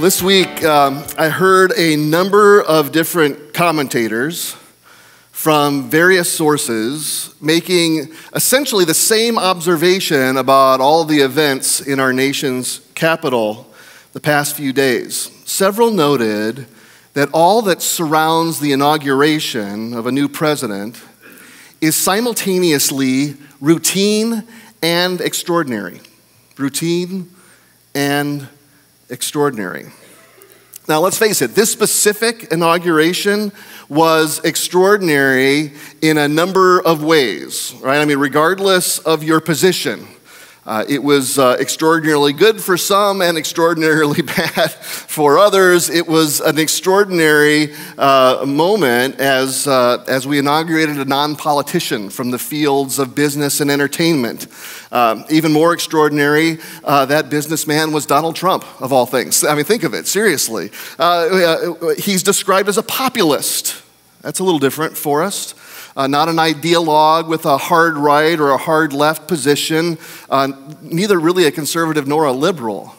This week, um, I heard a number of different commentators from various sources making essentially the same observation about all the events in our nation's capital the past few days. Several noted that all that surrounds the inauguration of a new president is simultaneously routine and extraordinary. Routine and extraordinary. Now, let's face it, this specific inauguration was extraordinary in a number of ways, right? I mean, regardless of your position, uh, it was uh, extraordinarily good for some and extraordinarily bad for others. It was an extraordinary uh, moment as, uh, as we inaugurated a non politician from the fields of business and entertainment. Um, even more extraordinary, uh, that businessman was Donald Trump, of all things. I mean, think of it, seriously. He's described as a populist. That's a little different for us uh, not an ideologue with a hard right or a hard left position, uh, neither really a conservative nor a liberal.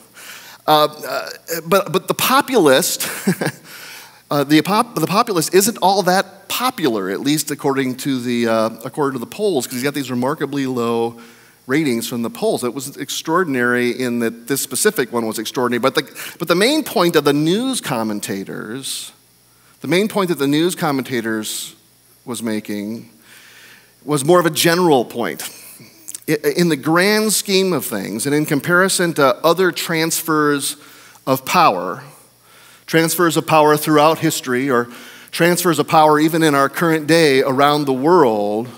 Uh, uh but, but the populist, uh, the, pop, the populist isn't all that popular, at least according to the, uh, according to the polls, because he's got these remarkably low ratings from the polls. It was extraordinary in that this specific one was extraordinary. But the, but the main point of the news commentators, the main point that the news commentators was making was more of a general point. In the grand scheme of things, and in comparison to other transfers of power, transfers of power throughout history, or transfers of power even in our current day around the world,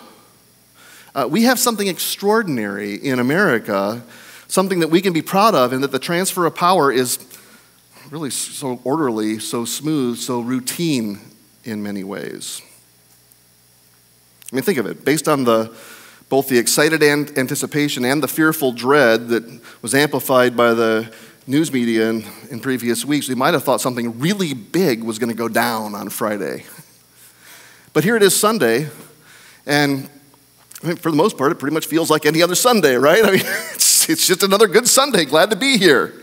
uh, we have something extraordinary in America, something that we can be proud of, and that the transfer of power is really so orderly, so smooth, so routine in many ways. I mean, think of it. Based on the, both the excited anticipation and the fearful dread that was amplified by the news media in, in previous weeks, we might have thought something really big was going to go down on Friday. But here it is Sunday, and I mean, for the most part, it pretty much feels like any other Sunday, right? I mean, it's, it's just another good Sunday. Glad to be here.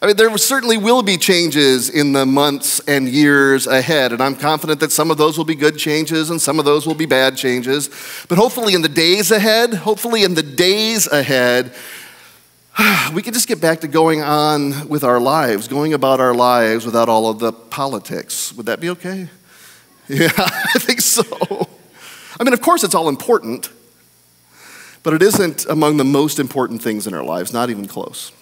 I mean, there certainly will be changes in the months and years ahead, and I'm confident that some of those will be good changes and some of those will be bad changes. But hopefully, in the days ahead, hopefully, in the days ahead, we can just get back to going on with our lives, going about our lives without all of the politics. Would that be okay? Yeah, I think so. I mean, of course, it's all important, but it isn't among the most important things in our lives, not even close.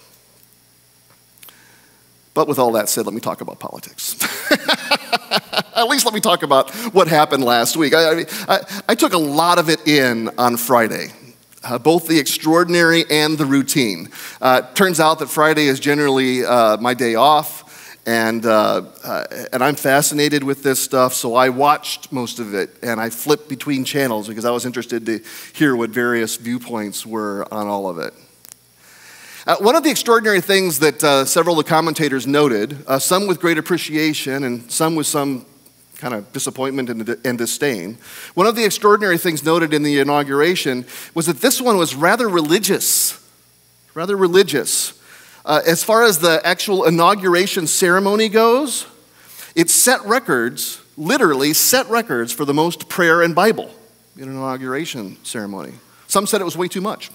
But with all that said, let me talk about politics. At least let me talk about what happened last week. I, I, I took a lot of it in on Friday. Uh, both the extraordinary and the routine. Uh, turns out that Friday is generally uh, my day off, and, uh, uh, and I'm fascinated with this stuff, so I watched most of it, and I flipped between channels because I was interested to hear what various viewpoints were on all of it. Uh, one of the extraordinary things that uh, several of the commentators noted, uh, some with great appreciation and some with some kind of disappointment and, and, disdain, one of the extraordinary things noted in the inauguration was that this one was rather religious. Rather religious. Uh, as far as the actual inauguration ceremony goes, it set records, literally set records for the most prayer and Bible in an inauguration ceremony. Some said it was way too much.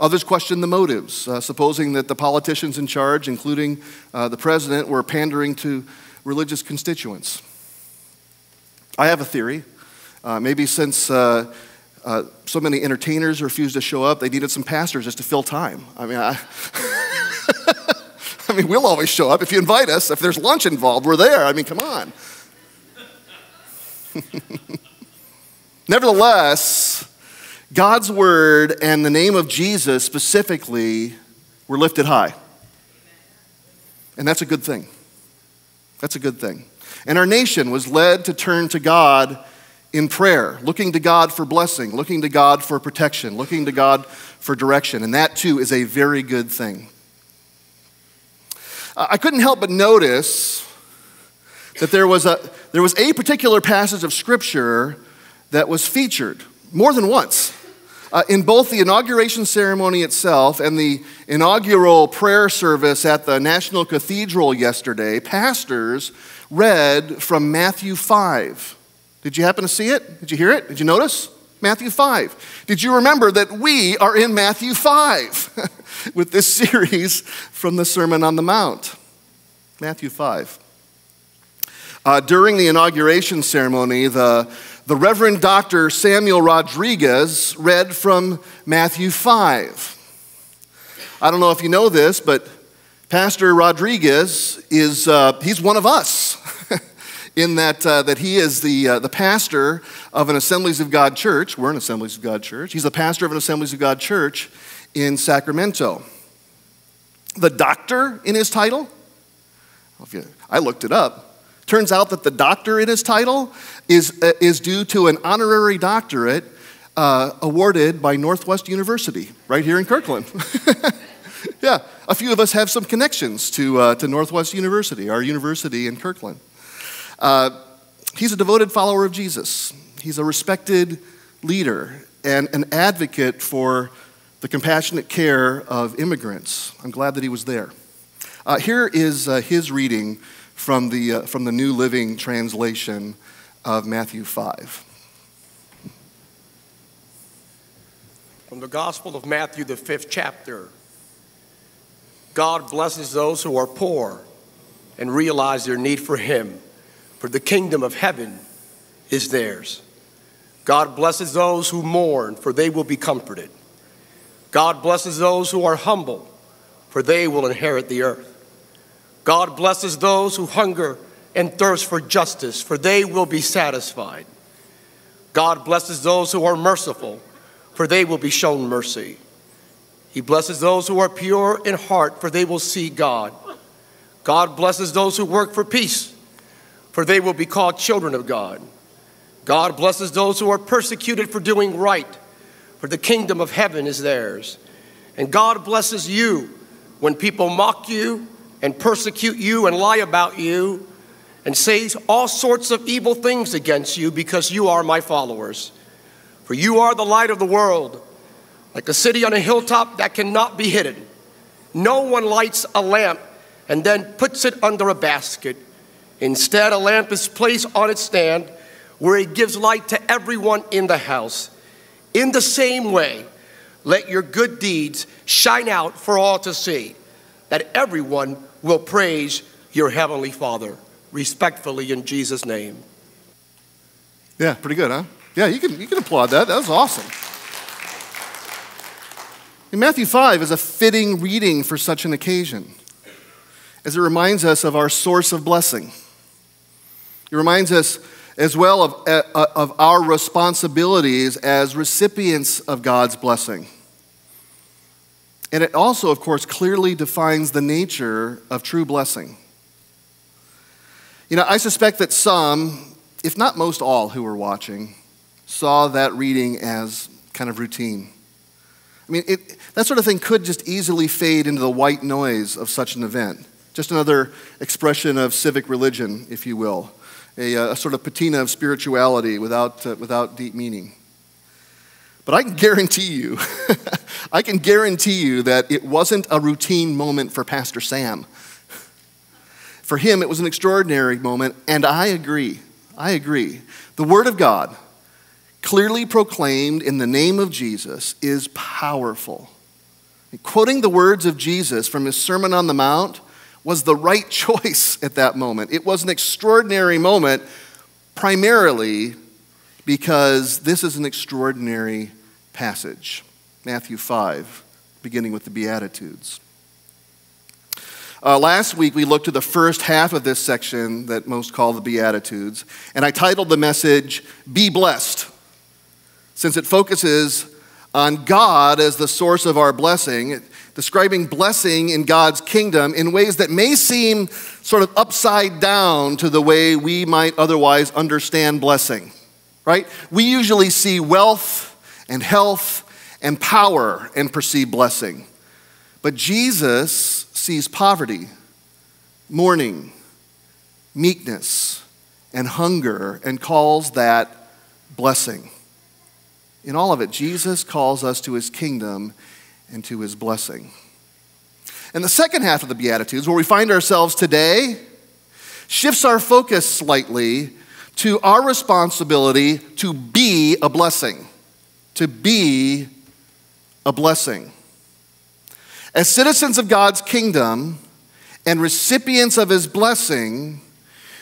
Others questioned the motives, uh, supposing that the politicians in charge, including uh, the president, were pandering to religious constituents. I have a theory. Uh, maybe since uh, uh, so many entertainers refused to show up, they needed some pastors just to fill time. I mean, I, I mean, we'll always show up if you invite us. If there's lunch involved, we're there. I mean, come on. Nevertheless, God's word and the name of Jesus specifically were lifted high. And that's a good thing. That's a good thing. And our nation was led to turn to God in prayer, looking to God for blessing, looking to God for protection, looking to God for direction. And that too is a very good thing. I couldn't help but notice that there was a, there was a particular passage of Scripture that was featured more than once Uh, in both the inauguration ceremony itself and the inaugural prayer service at the National Cathedral yesterday, pastors read from Matthew 5. Did you happen to see it? Did you hear it? Did you notice? Matthew 5. Did you remember that we are in Matthew 5 with this series from the Sermon on the Mount? Matthew 5. Uh, during the inauguration ceremony, the, the Reverend Dr. Samuel Rodriguez read from Matthew 5. I don't know if you know this, but Pastor Rodriguez is uh, he's one of us. in that, uh, that he is the, uh, the pastor of an Assemblies of God church. We're an Assemblies of God church. He's the pastor of an Assemblies of God church in Sacramento. The doctor in his title, I looked it up. Turns out that the doctor in his title is, uh, is due to an honorary doctorate uh, awarded by Northwest University, right here in Kirkland. yeah, a few of us have some connections to, uh, to Northwest University, our university in Kirkland. Uh, he's a devoted follower of Jesus. He's a respected leader and an advocate for the compassionate care of immigrants. I'm glad that he was there. Uh, here is uh, his reading from the, uh, from the New Living Translation of Matthew 5. From the Gospel of Matthew, the fifth chapter God blesses those who are poor and realize their need for Him for the kingdom of heaven is theirs. God blesses those who mourn, for they will be comforted. God blesses those who are humble, for they will inherit the earth. God blesses those who hunger and thirst for justice, for they will be satisfied. God blesses those who are merciful, for they will be shown mercy. He blesses those who are pure in heart, for they will see God. God blesses those who work for peace, for they will be called children of God. God blesses those who are persecuted for doing right, for the kingdom of heaven is theirs. And God blesses you when people mock you and persecute you and lie about you and say all sorts of evil things against you because you are my followers. For you are the light of the world, like a city on a hilltop that cannot be hidden. No one lights a lamp and then puts it under a basket Instead, a lamp is placed on its stand where it gives light to everyone in the house. In the same way, let your good deeds shine out for all to see, that everyone will praise your heavenly Father. Respectfully, in Jesus' name. Yeah, pretty good, huh? Yeah, you can, you can applaud that. That was awesome. In Matthew 5 is a fitting reading for such an occasion, as it reminds us of our source of blessing. It reminds us as well of, uh, of our responsibilities as recipients of God's blessing. And it also, of course, clearly defines the nature of true blessing. You know, I suspect that some, if not most all who were watching, saw that reading as kind of routine. I mean, it, that sort of thing could just easily fade into the white noise of such an event. Just another expression of civic religion, if you will a, a sort of patina of spirituality without, uh, without deep meaning. But I can guarantee you, I can guarantee you that it wasn't a routine moment for Pastor Sam. For him, it was an extraordinary moment, and I agree. I agree. The Word of God, clearly proclaimed in the name of Jesus, is powerful. Quoting the words of Jesus from his Sermon on the Mount was the right choice at that moment. It was an extraordinary moment, primarily because this is an extraordinary passage. Matthew 5, beginning with the Beatitudes. Uh, last week, we looked at the first half of this section that most call the Beatitudes, and I titled the message, Be Blessed, since it focuses on God as the source of our blessing describing blessing in God's kingdom in ways that may seem sort of upside down to the way we might otherwise understand blessing, right? We usually see wealth and health and power and perceived blessing. But Jesus sees poverty, mourning, meekness, and hunger and calls that blessing. In all of it, Jesus calls us to his kingdom and to his blessing. And the second half of the Beatitudes, where we find ourselves today, shifts our focus slightly to our responsibility to be a blessing. To be a blessing. As citizens of God's kingdom and recipients of his blessing,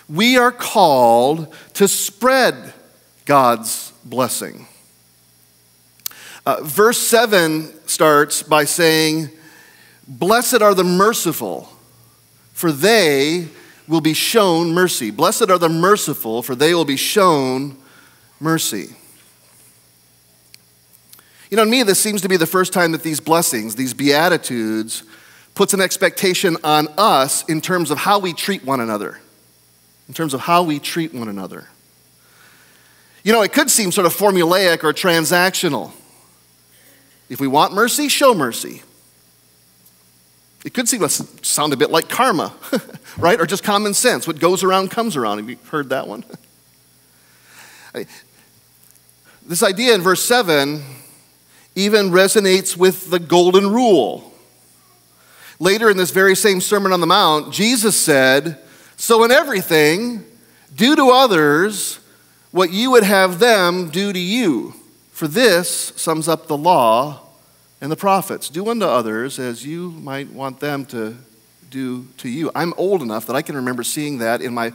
we are called to spread God's blessing. Uh, verse 7 starts by saying, Blessed are the merciful, for they will be shown mercy. Blessed are the merciful, for they will be shown mercy. You know, to me, this seems to be the first time that these blessings, these beatitudes, puts an expectation on us in terms of how we treat one another. In terms of how we treat one another. You know, it could seem sort of formulaic or transactional. If we want mercy, show mercy. It could seem, sound a bit like karma, right? Or just common sense. What goes around comes around. Have you heard that one? this idea in verse 7 even resonates with the golden rule. Later in this very same Sermon on the Mount, Jesus said, So in everything, do to others what you would have them do to you. For this sums up the law and the prophets. Do unto others as you might want them to do to you. I'm old enough that I can remember seeing that in my,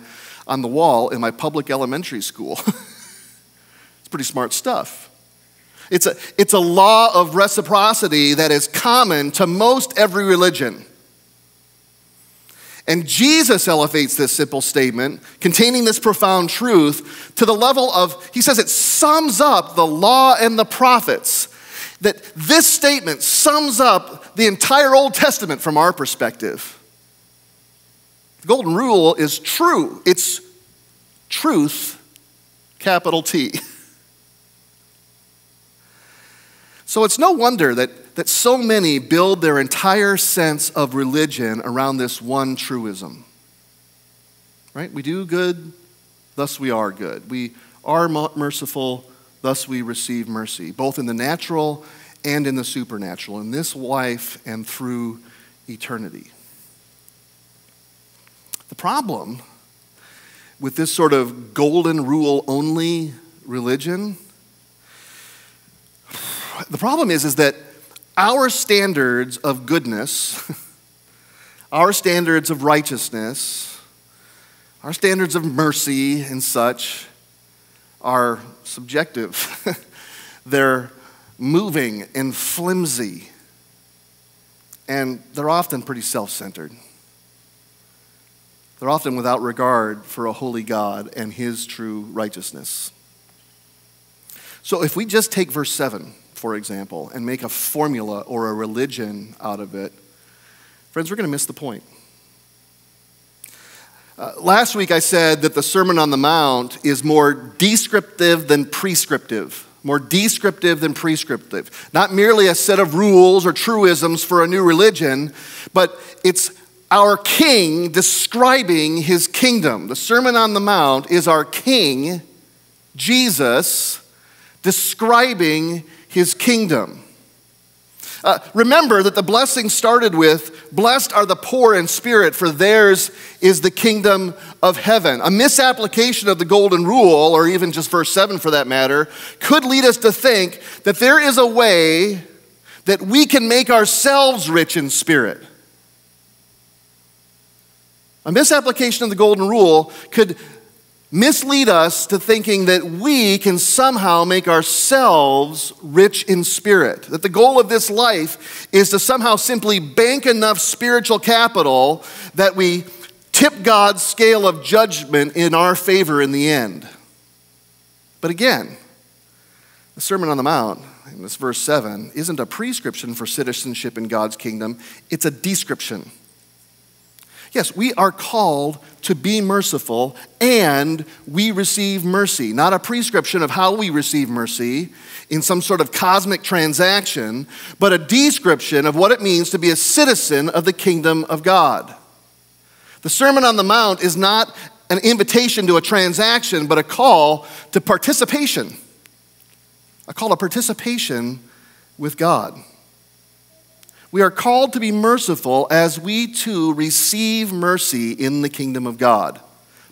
on the wall in my public elementary school. it's pretty smart stuff. It's a, it's a law of reciprocity that is common to most every religion. And Jesus elevates this simple statement containing this profound truth to the level of, he says it sums up the law and the prophets. That this statement sums up the entire Old Testament from our perspective. The Golden Rule is true, it's truth, capital T. So it's no wonder that, that so many build their entire sense of religion around this one truism. Right? We do good, thus we are good. We are merciful, thus we receive mercy, both in the natural and in the supernatural, in this life and through eternity. The problem with this sort of golden rule only religion the problem is, is that our standards of goodness, our standards of righteousness, our standards of mercy and such are subjective. they're moving and flimsy, and they're often pretty self centered. They're often without regard for a holy God and his true righteousness. So if we just take verse 7, for example, and make a formula or a religion out of it, friends, we're going to miss the point. Uh, last week I said that the Sermon on the Mount is more descriptive than prescriptive. More descriptive than prescriptive. Not merely a set of rules or truisms for a new religion, but it's our king describing his kingdom. The Sermon on the Mount is our king, Jesus, describing his kingdom. Uh, remember that the blessing started with, Blessed are the poor in spirit, for theirs is the kingdom of heaven. A misapplication of the golden rule, or even just verse 7 for that matter, could lead us to think that there is a way that we can make ourselves rich in spirit. A misapplication of the golden rule could mislead us to thinking that we can somehow make ourselves rich in spirit. That the goal of this life is to somehow simply bank enough spiritual capital that we tip God's scale of judgment in our favor in the end. But again, the Sermon on the Mount, in this verse 7, isn't a prescription for citizenship in God's kingdom, it's a description. Yes, we are called to be merciful and we receive mercy. Not a prescription of how we receive mercy in some sort of cosmic transaction, but a description of what it means to be a citizen of the kingdom of God. The Sermon on the Mount is not an invitation to a transaction, but a call to participation. a call to participation with God. We are called to be merciful as we too receive mercy in the kingdom of God,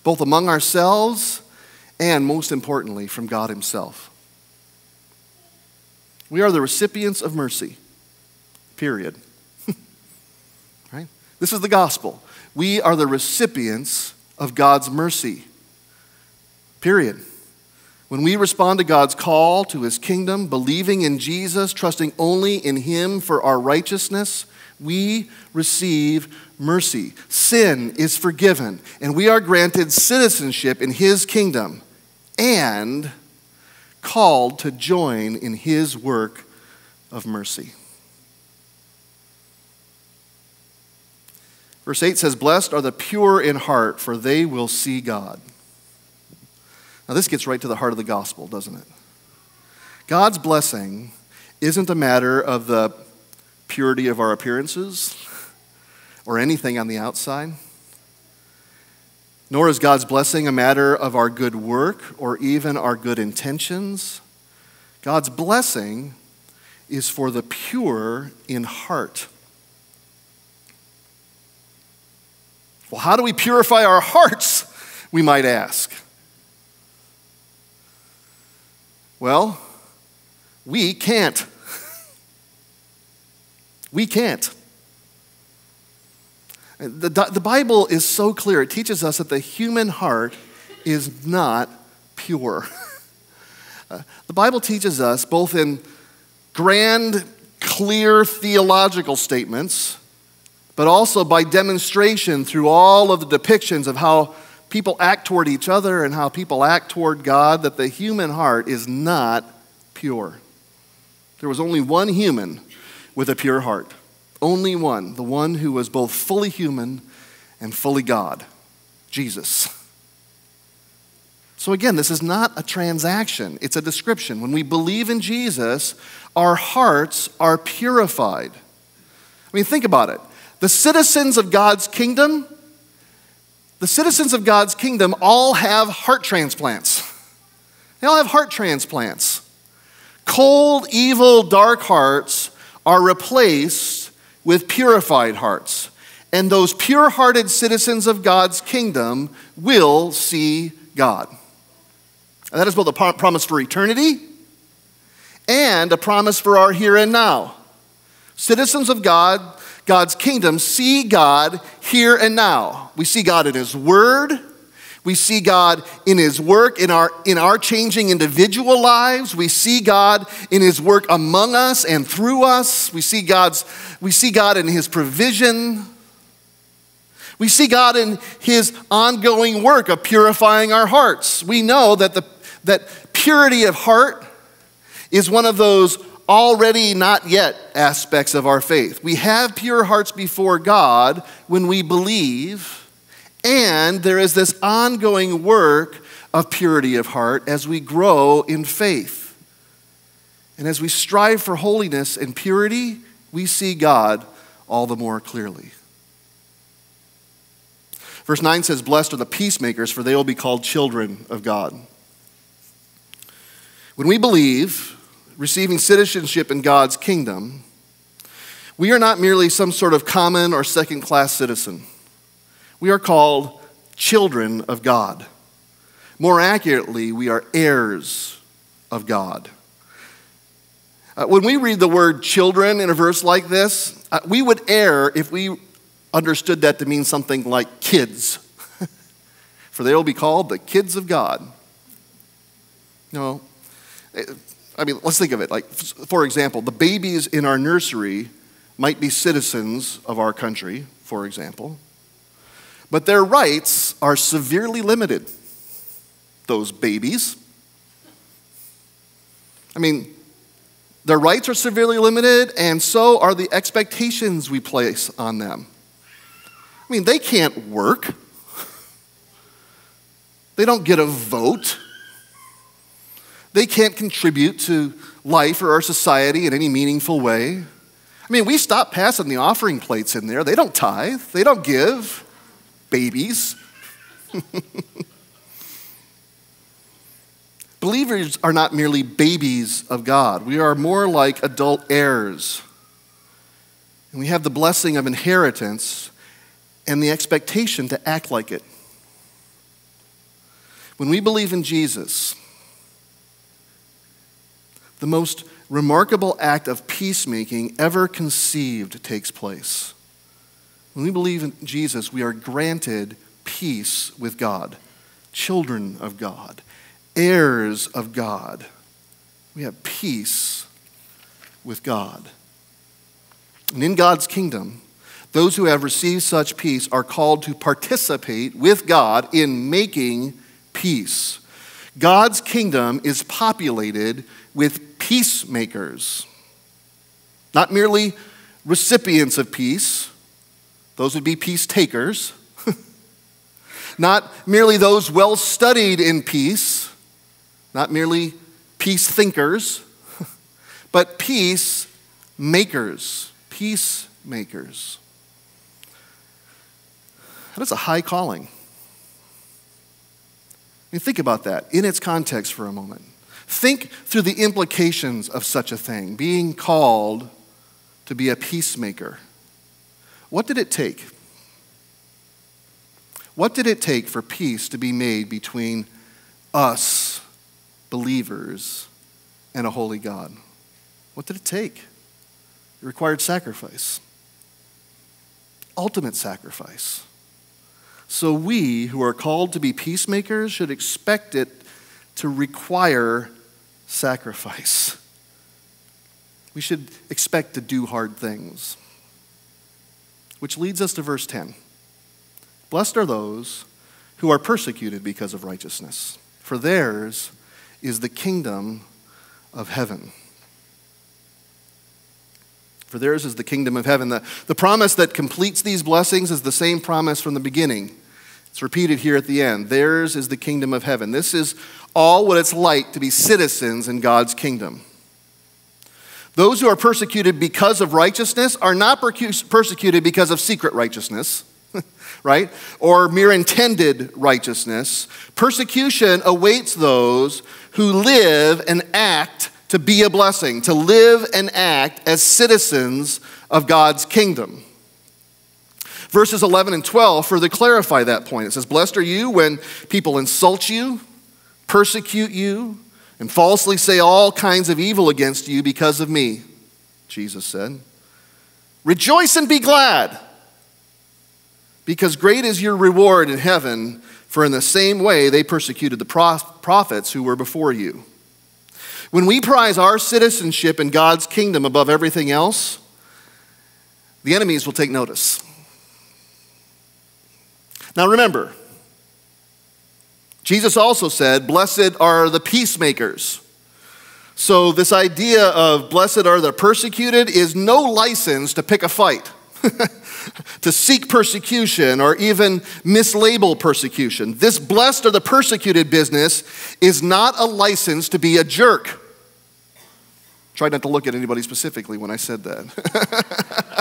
both among ourselves and, most importantly, from God Himself. We are the recipients of mercy, period. right? This is the gospel. We are the recipients of God's mercy, period. When we respond to God's call to his kingdom, believing in Jesus, trusting only in him for our righteousness, we receive mercy. Sin is forgiven, and we are granted citizenship in his kingdom and called to join in his work of mercy. Verse 8 says, Blessed are the pure in heart, for they will see God. Now, this gets right to the heart of the gospel, doesn't it? God's blessing isn't a matter of the purity of our appearances or anything on the outside, nor is God's blessing a matter of our good work or even our good intentions. God's blessing is for the pure in heart. Well, how do we purify our hearts? We might ask. Well, we can't. we can't. The, the Bible is so clear. It teaches us that the human heart is not pure. Uh, the Bible teaches us, both in grand, clear theological statements, but also by demonstration through all of the depictions of how people act toward each other and how people act toward God, that the human heart is not pure. There was only one human with a pure heart. Only one, the one who was both fully human and fully God, Jesus. So, again, this is not a transaction, it's a description. When we believe in Jesus, our hearts are purified. I mean, think about it. The citizens of God's kingdom the citizens of God's kingdom all have heart transplants. They all have heart transplants. Cold, evil, dark hearts are replaced with purified hearts. And those pure hearted citizens of God's kingdom will see God. And that is both a promise for eternity and a promise for our here and now. Citizens of God God's kingdom see God here and now. We see God in His Word. We see God in His work in our, in our changing individual lives. We see God in His work among us and through us. We see, God's, we see God in His provision. We see God in His ongoing work of purifying our hearts. We know that, the, that purity of heart is one of those already not yet aspects of our faith. We have pure hearts before God when we believe, and there is this ongoing work of purity of heart as we grow in faith. And as we strive for holiness and purity, we see God all the more clearly. Verse 9 says, Blessed are the peacemakers, for they will be called children of God. When we believe, receiving citizenship in God's kingdom, we are not merely some sort of common or second class citizen. We are called children of God. More accurately, we are heirs of God. Uh, when we read the word children in a verse like this, uh, we would err if we understood that to mean something like kids. For they will be called the kids of God. No, I mean, let's think of it. Like, for example, the babies in our nursery might be citizens of our country, for example, but their rights are severely limited. Those babies. I mean, their rights are severely limited, and so are the expectations we place on them. I mean, they can't work, they don't get a vote. They can't contribute to life or our society in any meaningful way. I mean, we stop passing the offering plates in there. They don't tithe, they don't give. Babies. Believers are not merely babies of God, we are more like adult heirs. And we have the blessing of inheritance and the expectation to act like it. When we believe in Jesus, the most remarkable act of peacemaking ever conceived takes place. When we believe in Jesus, we are granted peace with God, children of God, heirs of God. We have peace with God. And in God's kingdom, those who have received such peace are called to participate with God in making peace. God's kingdom is populated with peacemakers, not merely recipients of peace, those would be peace takers, not merely those well studied in peace, not merely peace thinkers, but peace makers, peacemakers. That is a high calling. I mean, think about that in its context for a moment. Think through the implications of such a thing, being called to be a peacemaker. What did it take? What did it take for peace to be made between us, believers, and a holy God? What did it take? It required sacrifice, ultimate sacrifice. So we who are called to be peacemakers should expect it to require sacrifice. We should expect to do hard things. Which leads us to verse 10. Blessed are those who are persecuted because of righteousness, for theirs is the kingdom of heaven. For theirs is the kingdom of heaven. The, the promise that completes these blessings is the same promise from the beginning. It's repeated here at the end. Theirs is the kingdom of heaven. This is all what it's like to be citizens in God's kingdom. Those who are persecuted because of righteousness are not persecuted because of secret righteousness, right? Or mere intended righteousness. Persecution awaits those who live and act to be a blessing, to live and act as citizens of God's kingdom. Verses 11 and 12 further clarify that point. It says, Blessed are you when people insult you, persecute you, and falsely say all kinds of evil against you because of me, Jesus said. Rejoice and be glad, because great is your reward in heaven, for in the same way they persecuted the prophets who were before you. When we prize our citizenship in God's kingdom above everything else, the enemies will take notice. Now remember, Jesus also said, Blessed are the peacemakers. So, this idea of blessed are the persecuted is no license to pick a fight, to seek persecution, or even mislabel persecution. This blessed are the persecuted business is not a license to be a jerk. Try not to look at anybody specifically when I said that.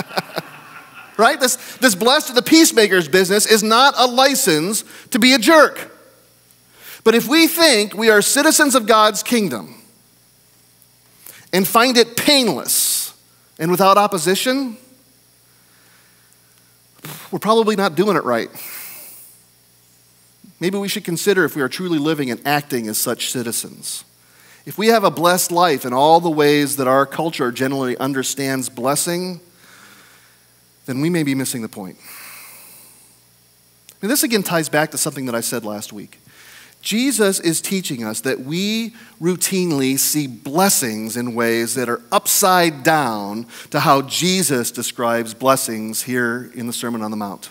right? This, this blessed the peacemakers business is not a license to be a jerk. But if we think we are citizens of God's kingdom and find it painless and without opposition, we're probably not doing it right. Maybe we should consider if we are truly living and acting as such citizens. If we have a blessed life in all the ways that our culture generally understands blessing, then we may be missing the point. And this again ties back to something that I said last week. Jesus is teaching us that we routinely see blessings in ways that are upside down to how Jesus describes blessings here in the Sermon on the Mount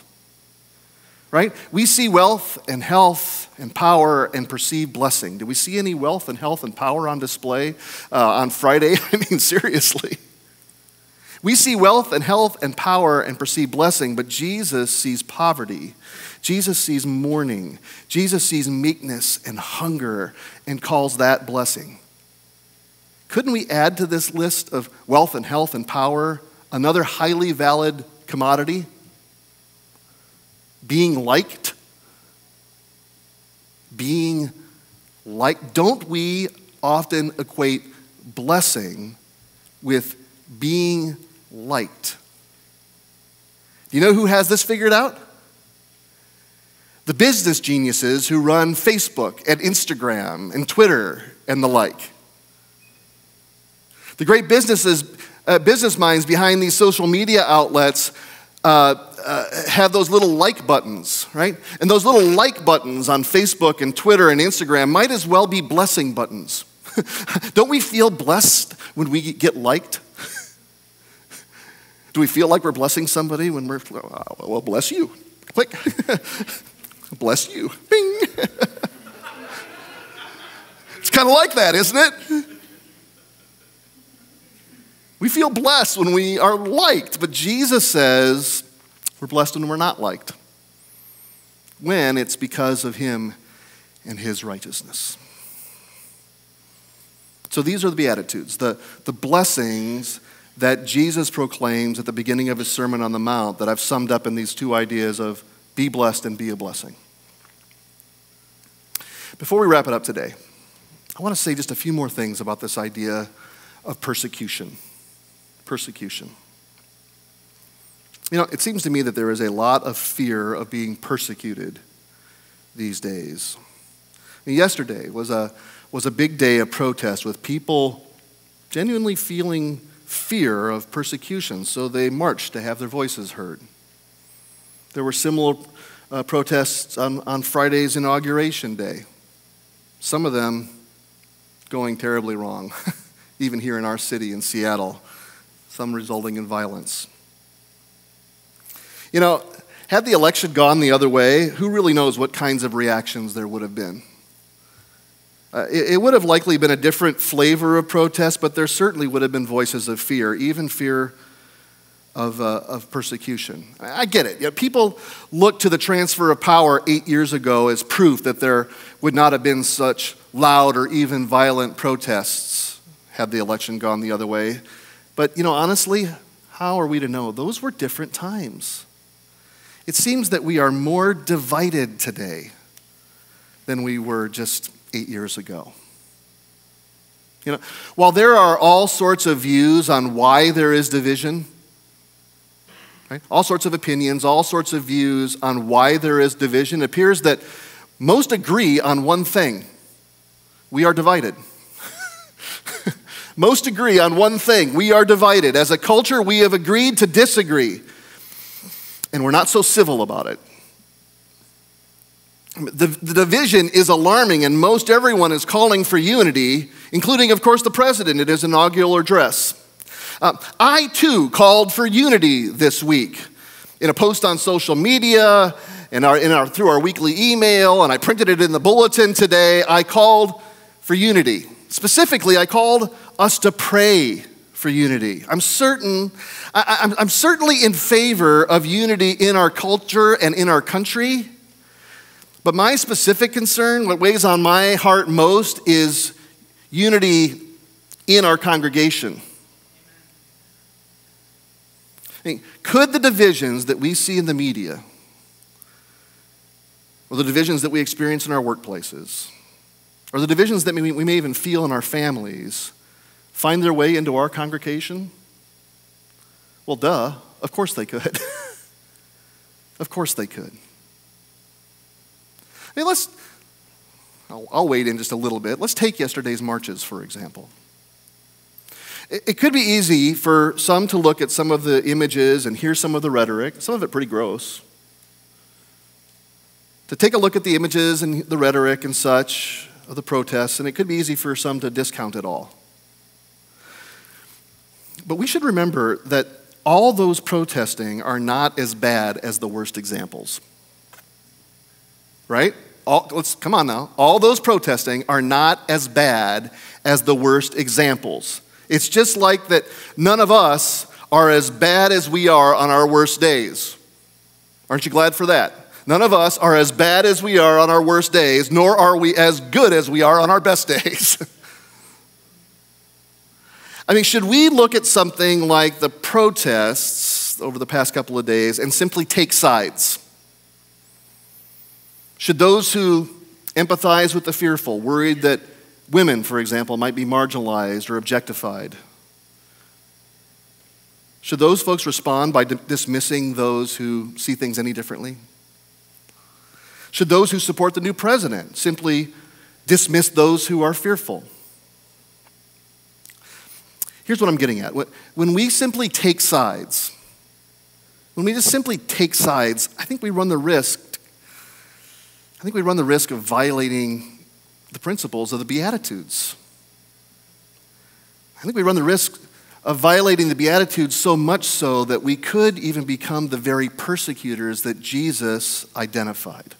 right? We see wealth and health and power and perceived blessing. Do we see any wealth and health and power on display uh, on Friday? I mean, seriously. We see wealth and health and power and perceive blessing, but Jesus sees poverty. Jesus sees mourning. Jesus sees meekness and hunger and calls that blessing. Couldn't we add to this list of wealth and health and power another highly valid commodity? being liked, being like don't we often equate blessing with being liked? Do you know who has this figured out? The business geniuses who run Facebook and Instagram and Twitter and the like. The great businesses, uh, business minds behind these social media outlets uh, uh, have those little like buttons, right? And those little like buttons on Facebook and Twitter and Instagram might as well be blessing buttons. Don't we feel blessed when we get liked? Do we feel like we're blessing somebody when we're, well, uh, bless you? Click. bless you. Bing. it's kind of like that, isn't it? We feel blessed when we are liked, but Jesus says we're blessed when we're not liked. When it's because of Him and His righteousness. So these are the Beatitudes, the, the blessings that Jesus proclaims at the beginning of his Sermon on the Mount that I've summed up in these two ideas of be blessed and be a blessing. Before we wrap it up today, I want to say just a few more things about this idea of persecution persecution. You know, it seems to me that there is a lot of fear of being persecuted these days. Mean, yesterday was a, was a big day of protest with people genuinely feeling fear of persecution, so they marched to have their voices heard. There were similar uh, protests on, on Friday's inauguration day, some of them going terribly wrong, even here in our city in Seattle some resulting in violence. You know, had the election gone the other way, who really knows what kinds of reactions there would have been? Uh, it, it would have likely been a different flavor of protest, but there certainly would have been voices of fear, even fear of, uh, of persecution. I get it. You know, people look to the transfer of power eight years ago as proof that there would not have been such loud or even violent protests had the election gone the other way. But, you know, honestly, how are we to know? Those were different times. It seems that we are more divided today than we were just eight years ago. You know, while there are all sorts of views on why there is division, right? all sorts of opinions, all sorts of views on why there is division, it appears that most agree on one thing we are divided. Most agree on one thing we are divided. As a culture, we have agreed to disagree, and we're not so civil about it. The, the, division is alarming, and most everyone is calling for unity, including, of course, the president in his inaugural address. Uh, I too called for unity this week in a post on social media, in our, in our, through our weekly email, and I printed it in the bulletin today. I called for unity. Specifically, I called us to pray for unity. I'm certain, I, am certainly in favor of unity in our culture and in our country. But my specific concern, what weighs on my heart most, is unity in our congregation. I mean, could the divisions that we see in the media, or the divisions that we experience in our workplaces, or the divisions that we may even feel in our families, find their way into our congregation? Well, duh, of course they could. of course they could. I mean, let's, I'll, I'll wait in just a little bit. Let's take yesterday's marches, for example. It, it could be easy for some to look at some of the images and hear some of the rhetoric, some of it pretty gross. To take a look at the images and the rhetoric and such of the protests, and it could be easy for some to discount it all. But we should remember that all those protesting are not as bad as the worst examples. Right? All, let's come on now. All those protesting are not as bad as the worst examples. It's just like that none of us are as bad as we are on our worst days. Aren't you glad for that? None of us are as bad as we are on our worst days, nor are we as good as we are on our best days. I mean, should we look at something like the protests over the past couple of days and simply take sides? Should those who empathize with the fearful, worried that women, for example, might be marginalized or objectified? Should those folks respond by dismissing those who see things any differently? Should those who support the new president simply dismiss those who are fearful? Here's what I'm getting at. When we simply take sides, when we just simply take sides, I think we run the risk I think we run the risk of violating the principles of the Beatitudes. I think we run the risk of violating the Beatitudes so much so that we could even become the very persecutors that Jesus identified.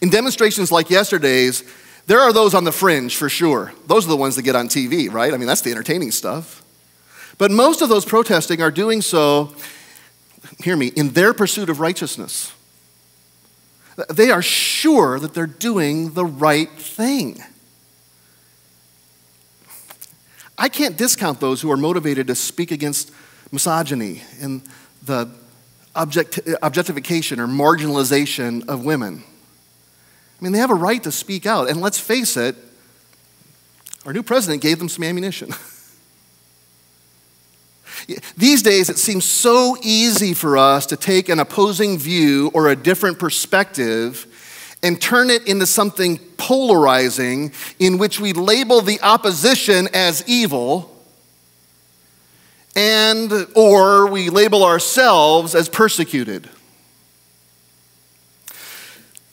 In demonstrations like yesterday's, there are those on the fringe for sure. Those are the ones that get on TV, right? I mean, that's the entertaining stuff. But most of those protesting are doing so, hear me, in their pursuit of righteousness. They are sure that they're doing the right thing. I can't discount those who are motivated to speak against misogyny and the object, objectification or marginalization of women. I mean, they have a right to speak out. And let's face it, our new president gave them some ammunition. These days, it seems so easy for us to take an opposing view or a different perspective and turn it into something polarizing in which we label the opposition as evil and or we label ourselves as persecuted.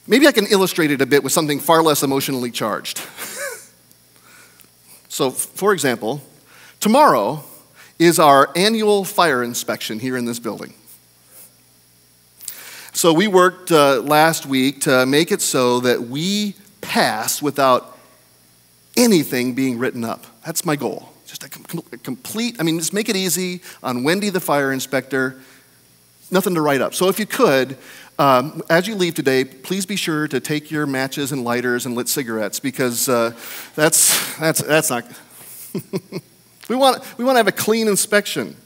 Maybe I can illustrate it a bit with something far less emotionally charged. so, for example, tomorrow is our annual fire inspection here in this building. So we worked uh, last week to make it so that we pass without anything being written up. That's my goal. Just a, com- a complete, I mean, just make it easy on Wendy, the fire inspector, nothing to write up. So if you could, um, as you leave today, please be sure to take your matches and lighters and lit cigarettes because uh, that's, that's, that's not. We want, we want to have a clean inspection.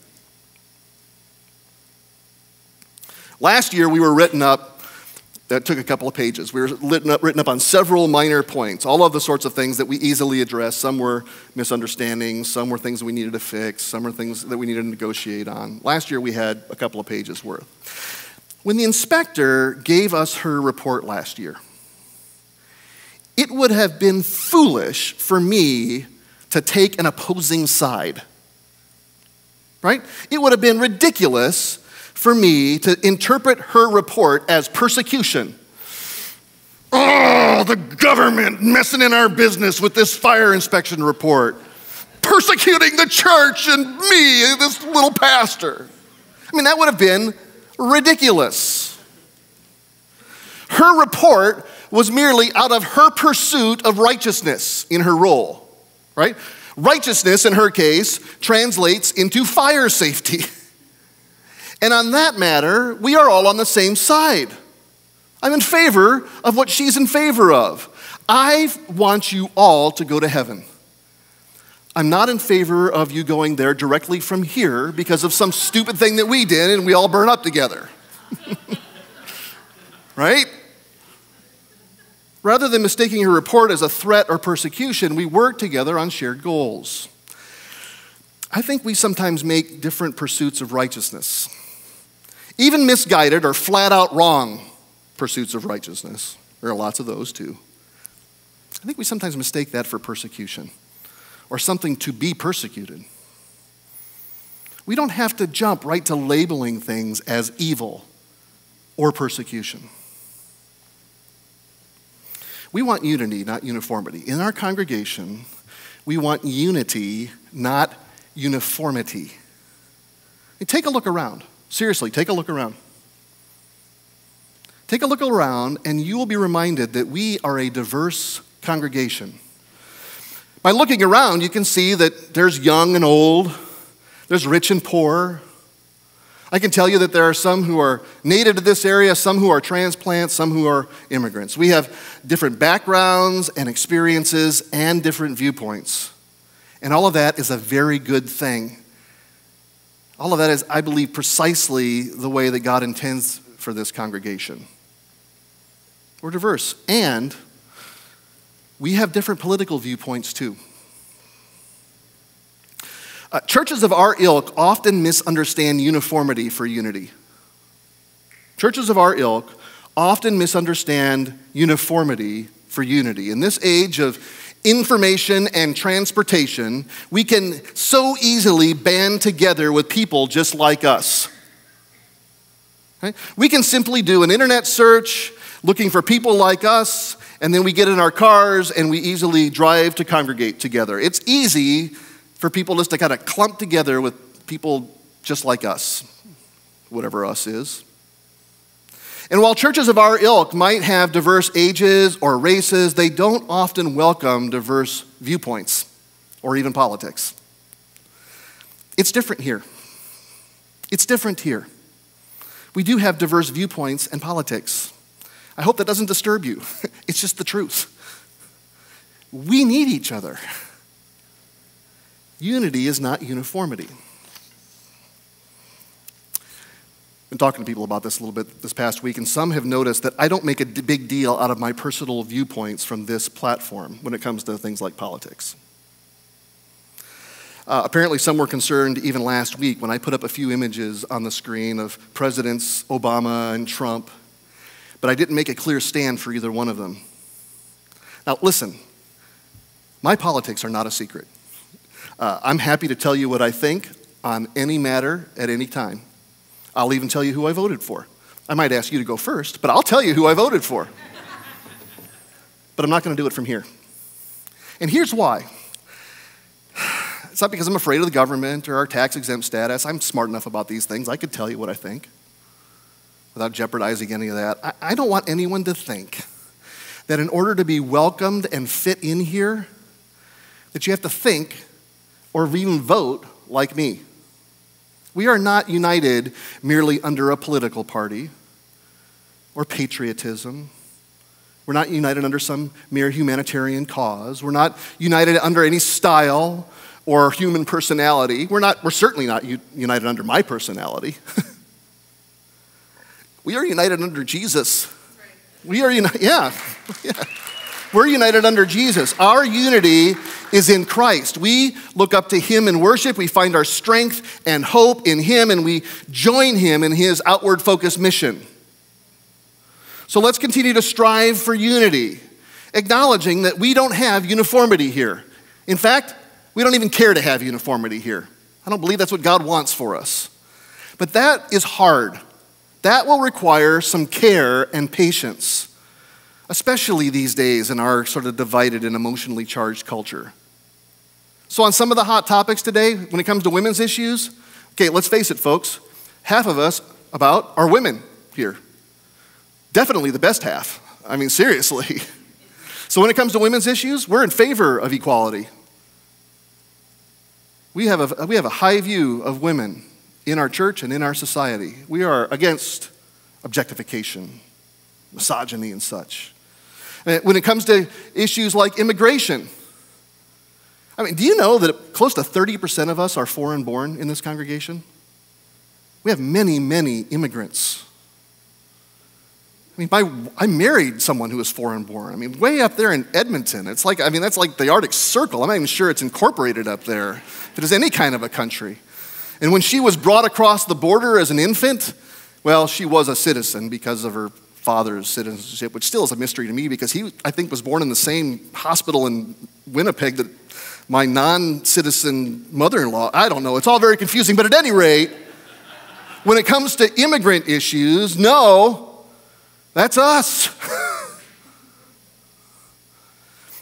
Last year, we were written up, that took a couple of pages. We were written up, written up on several minor points, all of the sorts of things that we easily address. Some were misunderstandings, some were things we needed to fix, some were things that we needed to negotiate on. Last year, we had a couple of pages worth. When the inspector gave us her report last year, it would have been foolish for me to take an opposing side. Right? It would have been ridiculous for me to interpret her report as persecution. Oh, the government messing in our business with this fire inspection report, persecuting the church and me, this little pastor. I mean, that would have been ridiculous. Her report was merely out of her pursuit of righteousness in her role right? Righteousness, in her case, translates into fire safety. And on that matter, we are all on the same side. I'm in favor of what she's in favor of. I want you all to go to heaven. I'm not in favor of you going there directly from here because of some stupid thing that we did and we all burn up together. right? Rather than mistaking her report as a threat or persecution, we work together on shared goals. I think we sometimes make different pursuits of righteousness, even misguided or flat out wrong pursuits of righteousness. There are lots of those too. I think we sometimes mistake that for persecution or something to be persecuted. We don't have to jump right to labeling things as evil or persecution. We want unity, not uniformity. In our congregation, we want unity, not uniformity. take a look around. Seriously, take a look around. Take a look around, and you will be reminded that we are a diverse congregation. By looking around, you can see that there's young and old, there's rich and poor, I can tell you that there are some who are native to this area, some who are transplants, some who are immigrants. We have different backgrounds and experiences and different viewpoints. And all of that is a very good thing. All of that is, I believe, precisely the way that God intends for this congregation. We're diverse. And we have different political viewpoints too. Uh, churches of our ilk often misunderstand uniformity for unity. Churches of our ilk often misunderstand uniformity for unity. In this age of information and transportation, we can so easily band together with people just like us. Right? We can simply do an internet search looking for people like us, and then we get in our cars and we easily drive to congregate together. It's easy for people just to kind of clump together with people just like us, whatever us is. And while churches of our ilk might have diverse ages or races, they don't often welcome diverse viewpoints or even politics. It's different here. It's different here. We do have diverse viewpoints and politics. I hope that doesn't disturb you. It's just the truth. We need each other. Unity is not uniformity. I've been talking to people about this a little bit this past week, and some have noticed that I don't make a big deal out of my personal viewpoints from this platform when it comes to things like politics. Uh, apparently, some were concerned even last week when I put up a few images on the screen of Presidents Obama and Trump, but I didn't make a clear stand for either one of them. Now, listen, my politics are not a secret. Uh, I'm happy to tell you what I think on any matter at any time. I'll even tell you who I voted for. I might ask you to go first, but I'll tell you who I voted for. but I'm not going to do it from here. And here's why. It's not because I'm afraid of the government or our tax exempt status. I'm smart enough about these things. I could tell you what I think without jeopardizing any of that. I, I don't want anyone to think that in order to be welcomed and fit in here, that you have to think or even vote like me. We are not united merely under a political party or patriotism. We're not united under some mere humanitarian cause. We're not united under any style or human personality. We're, not, we're certainly not united under my personality. we are united under Jesus. We are united, yeah. yeah. We're united under Jesus. Our unity is in Christ. We look up to Him in worship. We find our strength and hope in Him, and we join Him in His outward focused mission. So let's continue to strive for unity, acknowledging that we don't have uniformity here. In fact, we don't even care to have uniformity here. I don't believe that's what God wants for us. But that is hard. That will require some care and patience especially these days in our sort of divided and emotionally charged culture. So, on some of the hot topics today, when it comes to women's issues, okay, let's face it, folks, half of us about are women here. Definitely the best half. I mean, seriously. So, when it comes to women's issues, we're in favor of equality. We have a, we have a high view of women in our church and in our society. We are against objectification, misogyny, and such. Uh, when it comes to issues like immigration. I mean, do you know that close to 30% of us are foreign born in this congregation? We have many, many immigrants. I mean, my, I married someone who was foreign born. I mean, way up there in Edmonton. It's like, I mean, that's like the Arctic Circle. I'm not even sure it's incorporated up there, if it is any kind of a country. And when she was brought across the border as an infant, well, she was a citizen because of her father's citizenship, which still is a mystery to me because he, I think, was born in the same hospital in Winnipeg that my non citizen mother in law, I don't know, it's all very confusing, but at any rate, when it comes to immigrant issues, no, that's us.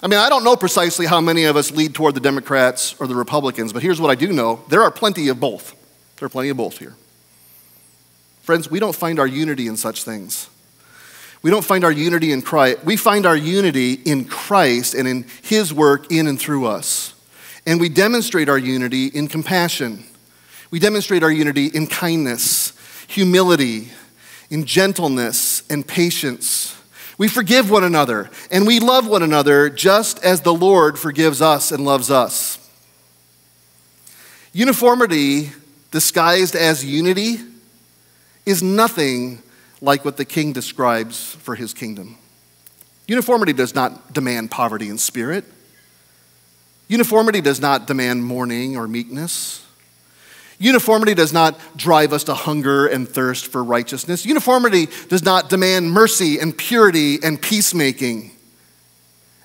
I mean, I don't know precisely how many of us lead toward the Democrats or the Republicans, but here's what I do know there are plenty of both. There are plenty of both here. Friends, we don't find our unity in such things. We don't find our unity in Christ. We find our unity in Christ and in His work in and through us. And we demonstrate our unity in compassion. We demonstrate our unity in kindness, humility, in gentleness, and patience. We forgive one another and we love one another just as the Lord forgives us and loves us. Uniformity disguised as unity is nothing like what the king describes for his kingdom. Uniformity does not demand poverty in spirit. Uniformity does not demand mourning or meekness. Uniformity does not drive us to hunger and thirst for righteousness. Uniformity does not demand mercy and purity and peacemaking.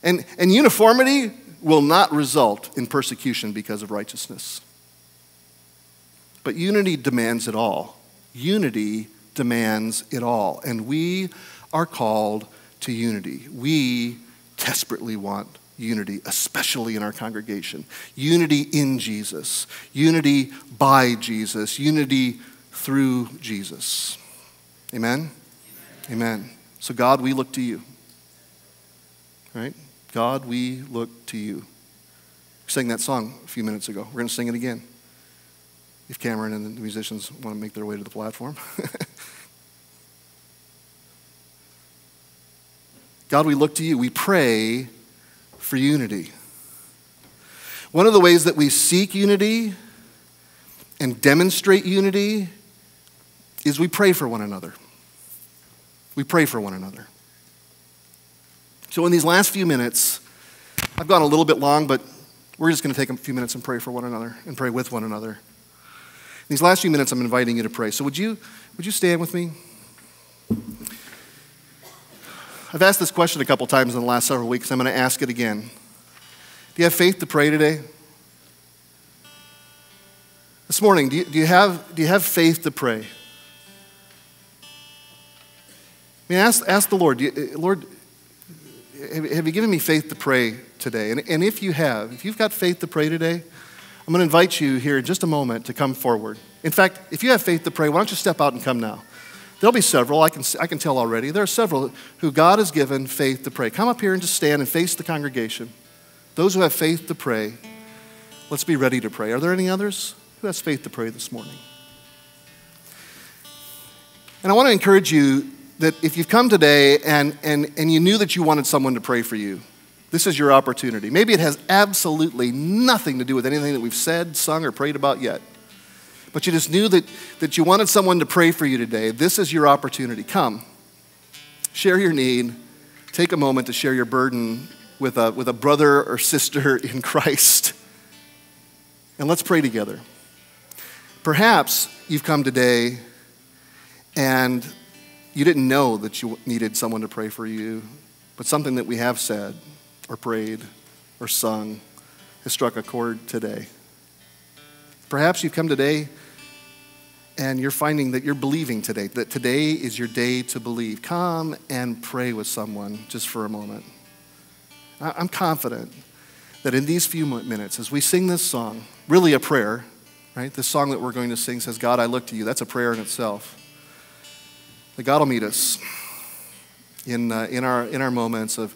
And, and uniformity will not result in persecution because of righteousness. But unity demands it all. Unity demands it all. And we are called to unity. We desperately want unity, especially in our congregation. Unity in Jesus, unity by Jesus, unity through Jesus. Amen? Amen. So, God, we look to you. Right? God, we look to you. We sang that song a few minutes ago. We're going to sing it again. If Cameron and the musicians want to make their way to the platform. God, we look to you. We pray for unity. One of the ways that we seek unity and demonstrate unity is we pray for one another. We pray for one another. So, in these last few minutes, I've gone a little bit long, but we're just going to take a few minutes and pray for one another and pray with one another. These last few minutes, I'm inviting you to pray. So, would you, would you stand with me? I've asked this question a couple times in the last several weeks. I'm going to ask it again. Do you have faith to pray today? This morning, do you, do you, have, do you have faith to pray? I mean, ask, ask the Lord, you, uh, Lord, have you given me faith to pray today? And, and if you have, if you've got faith to pray today, I'm going to invite you here in just a moment to come forward. In fact, if you have faith to pray, why don't you step out and come now? There'll be several, I can, I can tell already. There are several who God has given faith to pray. Come up here and just stand and face the congregation. Those who have faith to pray, let's be ready to pray. Are there any others who has faith to pray this morning? And I want to encourage you that if you've come today and, and, and you knew that you wanted someone to pray for you, this is your opportunity. Maybe it has absolutely nothing to do with anything that we've said, sung, or prayed about yet but you just knew that, that you wanted someone to pray for you today, this is your opportunity. Come, share your need, take a moment to share your burden with a, with a brother or sister in Christ, and let's pray together. Perhaps you've come today and you didn't know that you needed someone to pray for you, but something that we have said or prayed or sung has struck a chord today. Perhaps you've come today and you're finding that you're believing today, that today is your day to believe. Come and pray with someone just for a moment. I'm confident that in these few minutes, as we sing this song, really a prayer, right? This song that we're going to sing says, God, I look to you. That's a prayer in itself. That God will meet us in, uh, in, our, in our moments of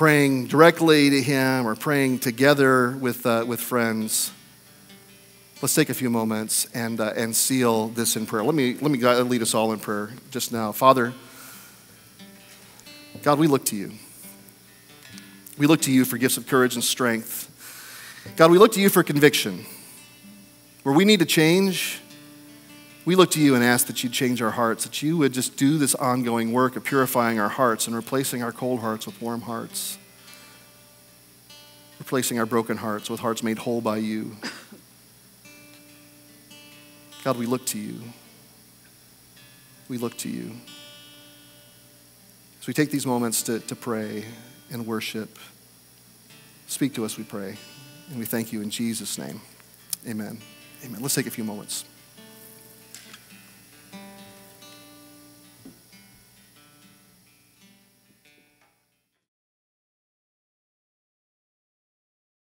praying directly to Him or praying together with, uh, with friends. Let's take a few moments and, uh, and seal this in prayer. Let me, let me lead us all in prayer just now. Father, God, we look to you. We look to you for gifts of courage and strength. God, we look to you for conviction. Where we need to change, we look to you and ask that you change our hearts, that you would just do this ongoing work of purifying our hearts and replacing our cold hearts with warm hearts, replacing our broken hearts with hearts made whole by you. God, we look to you. We look to you. As we take these moments to, to pray and worship. Speak to us, we pray. And we thank you in Jesus' name. Amen. Amen. Let's take a few moments.